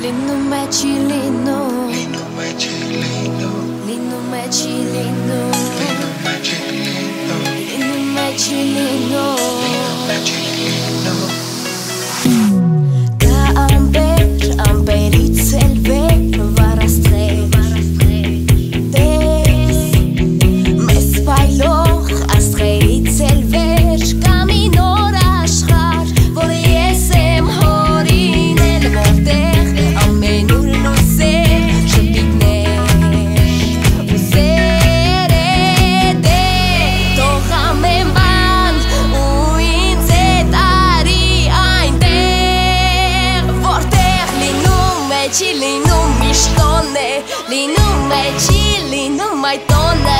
Lindo mai chileno, lino mai chileno, lindo mai chileno, lino Linu mișto ne, linu meci, linu mai tone.